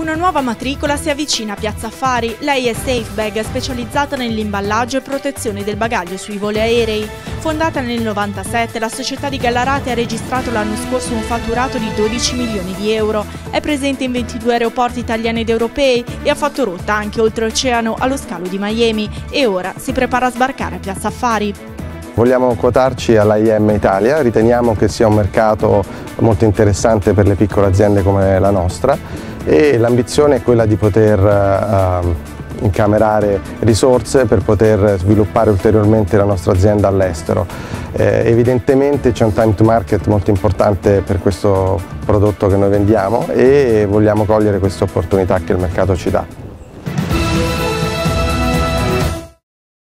Una nuova matricola si avvicina a Piazza Affari. Lei è SafeBag, specializzata nell'imballaggio e protezione del bagaglio sui voli aerei. Fondata nel 97, la società di Gallarate ha registrato l'anno scorso un fatturato di 12 milioni di euro. È presente in 22 aeroporti italiani ed europei e ha fatto rotta anche oltreoceano allo scalo di Miami e ora si prepara a sbarcare a Piazza Affari. Vogliamo quotarci all'AIM Italia, riteniamo che sia un mercato molto interessante per le piccole aziende come la nostra e l'ambizione è quella di poter uh, incamerare risorse per poter sviluppare ulteriormente la nostra azienda all'estero. Eh, evidentemente c'è un time to market molto importante per questo prodotto che noi vendiamo e vogliamo cogliere questa opportunità che il mercato ci dà.